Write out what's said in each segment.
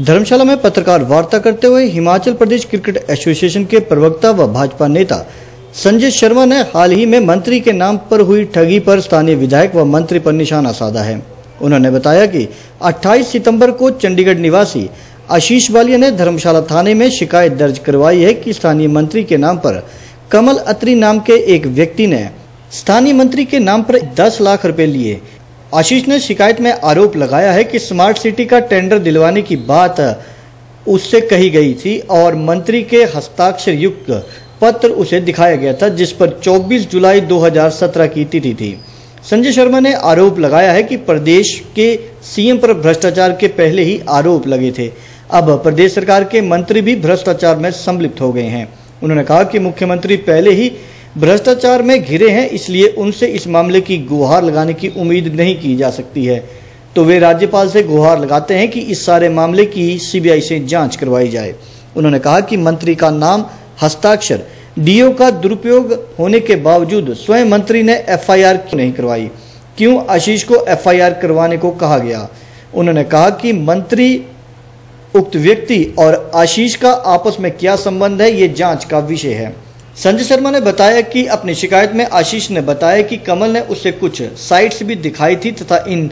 धर्मशाला में पत्रकार वार्ता करते हुए हिमाचल प्रदेश क्रिकेट एसोसिएशन के प्रवक्ता व भाजपा नेता संजय शर्मा ने हाल ही में मंत्री के नाम पर हुई ठगी पर स्थानीय विधायक व मंत्री पर निशाना साधा है। उन्होंने बताया कि 28 सितंबर को चंडीगढ़ निवासी आशीष वालिया ने धर्मशाला थाने में शिकायत दर्ज करवाई है कि स्थानीय मंत्री के नाम पर कमल अत्री नाम के एक व्यक्ति ने स्थानीय मंत्री के नाम पर 10 लाख रुपए लिए। आशीष ने शिकायत में आरोप लगाया है कि स्मार्ट सिटी का टेंडर दिलवाने की बात उससे कही गई थी और मंत्री के हस्ताक्षर युक्त पत्र उसे दिखाया गया था, जिस पर 24 जुलाई 2017 की तिथि थी। संजय शर्मा ने आरोप लगाया है कि प्रदेश के सीएम पर भ्रष्टाचार के पहले ही आरोप लगे थे। अब प्रदेश सरकार के मंत्री भी भ्रष्टाचार में सम्मिलित हो गए हैं। उन्होंने कहा कि मुख्यमंत्री पहले ही भ्रष्टाचार में घिरे हैं, इसलिए उनसे इस मामले की गुहार लगाने की उम्मीद नहीं की जा सकती है। तो वे राज्यपाल से गुहार लगाते हैं कि इस सारे मामले की सीबीआई से जाँच करवाई जाए। उन्होंने कहा कि मंत्री का नाम हस्ताक्षर, डीओ का दुरुपयोग होने के बावजूद स्वयं मंत्री ने एफआईआर क्यों नहीं करवाई? क्यों आशीष को एफआईआर करवाने को कहा गया? उन्होंने कहा कि मंत्री, उक्त व्यक्ति और आशीष का आपस में क्या संबंध है, ये जाँच का विषय है। संजय शर्मा ने बताया कि अपनी शिकायत में आशीष ने बताया कि कमल ने उसे कुछ साइट्स भी दिखाई थी तथा इन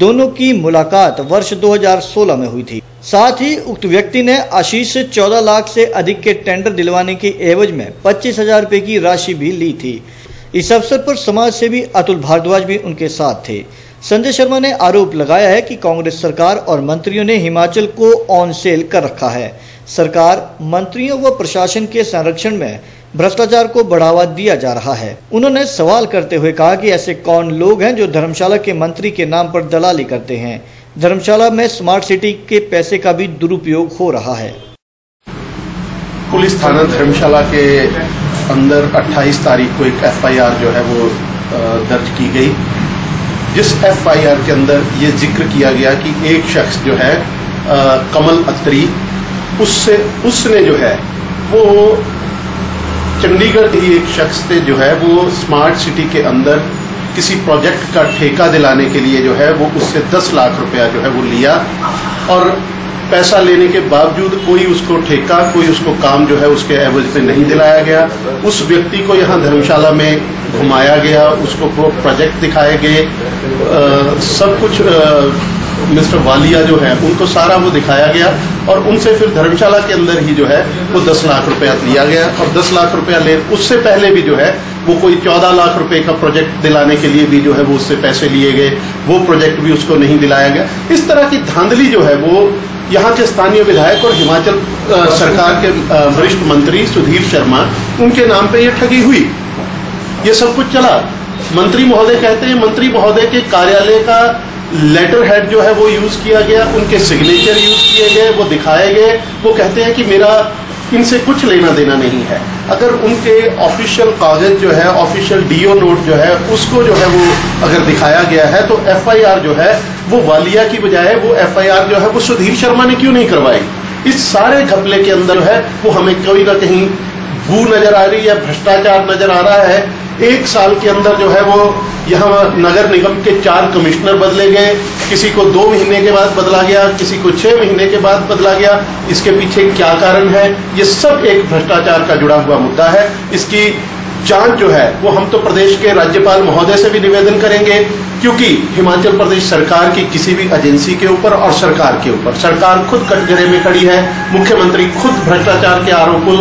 दोनों की मुलाकात वर्ष 2016 में हुई थी। साथ ही उक्त व्यक्ति ने आशीष से 14 लाख से अधिक के टेंडर दिलवाने के एवज में पच्चीस हज़ार रुपए की राशि भी ली थी। इस अवसर पर समाज सेवी अतुल भारद्वाज भी उनके साथ थे। संजय शर्मा ने आरोप लगाया है कि कांग्रेस सरकार और मंत्रियों ने हिमाचल को ऑन सेल कर रखा है। सरकार, मंत्रियों व प्रशासन के संरक्षण में भ्रष्टाचार को बढ़ावा दिया जा रहा है। उन्होंने सवाल करते हुए कहा कि ऐसे कौन लोग हैं जो धर्मशाला के मंत्री के नाम पर दलाली करते हैं? धर्मशाला में स्मार्ट सिटी के पैसे का भी दुरुपयोग हो रहा है। पुलिस थाना धर्मशाला के अंदर 28 तारीख को एक एफआईआर जो है वो दर्ज की गई। जिस एफआईआर के अंदर ये ज़िक्र किया गया कि एक शख्स जो है आ, कमल अत्री उससे उसने जो है वो चंडीगढ़ के एक शख्स थे जो है वो स्मार्ट सिटी के अंदर किसी प्रोजेक्ट का ठेका दिलाने के लिए जो है वो उससे 10 लाख रुपया जो है वो लिया और पैसा लेने के बावजूद कोई उसको ठेका कोई उसको काम जो है उसके एवज पे नहीं दिलाया गया। उस व्यक्ति को यहाँ धर्मशाला में घुमाया गया उसको प्रोजेक्ट दिखाए गए। सब कुछ आ, मिस्टर वालिया जो है, उनको सारा वो दिखाया गया और उनसे फिर धर्मशाला के अंदर ही जो है, वो दस लाख रुपया लिया गया और दस लाख रुपया ले, उससे पहले भी जो है, वो कोई चौदह लाख रुपए का प्रोजेक्ट दिलाने के लिए भी जो है, वो उससे पैसे लिए गए। वो प्रोजेक्ट भी उसको नहीं दिलाया गया। इस तरह की धांधली जो है, वो यहाँ के स्थानीय विधायक और हिमाचल सरकार के वरिष्ठ मंत्री सुधीर शर्मा, उनके नाम पे ये ठगी हुई। ये सब कुछ चला। मंत्री महोदय कहते हैं, मंत्री महोदय के कार्यालय का लेटर हेड जो है वो यूज़ किया गया, उनके सिग्नेचर यूज़ किए गए, वो दिखाए गए। वो कहते हैं कि मेरा इनसे कुछ लेना देना नहीं है। अगर उनके ऑफिशियल कागज़ जो है ऑफिशियल डीओ नोट जो है, उसको जो है वो अगर दिखाया गया है तो एफआईआर जो है, वो वालिया की बजाय वो एफआईआर जो है, वो सुधीर शर्मा ने क्यों नहीं करवाई? इस सारे घपले के अंदर है, वो हमें कोई ना कहीं भू नज़र आ रही है, भ्रष्टाचार नज़र आ रहा है। एक साल के अंदर जो है वो यहाँ नगर निगम के चार कमिश्नर बदले गए। किसी को दो महीने के बाद बदला गया, किसी को छह महीने के बाद बदला गया। इसके पीछे क्या कारण है? ये सब एक भ्रष्टाचार का जुड़ा हुआ मुद्दा है। इसकी जाँच जो है, वो हम तो प्रदेश के राज्यपाल महोदय से भी निवेदन करेंगे, क्योंकि हिमाचल प्रदेश सरकार की किसी भी एजेंसी के ऊपर और सरकार के ऊपर। सरकार खुद कटघरे में खड़ी है। मुख्यमंत्री खुद भ्रष्टाचार के आरोपों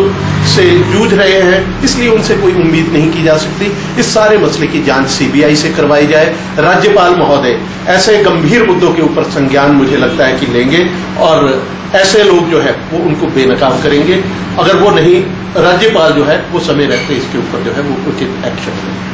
से जूझ रहे हैं, इसलिए उनसे कोई उम्मीद नहीं की जा सकती। इस सारे मसले की जाँच सीबीआई से करवाई जाए। राज्यपाल महोदय, ऐसे गंभीर मुद्दों के ऊपर संज्ञान मुझे लगता है कि लेंगे और ऐसे लोग जो है, वो उनको बेनकाब करेंगे। अगर वो नहीं, राज्यपाल जो है, वो समय रहते इसके ऊपर जो है, वो उचित एक्शन लेंगे।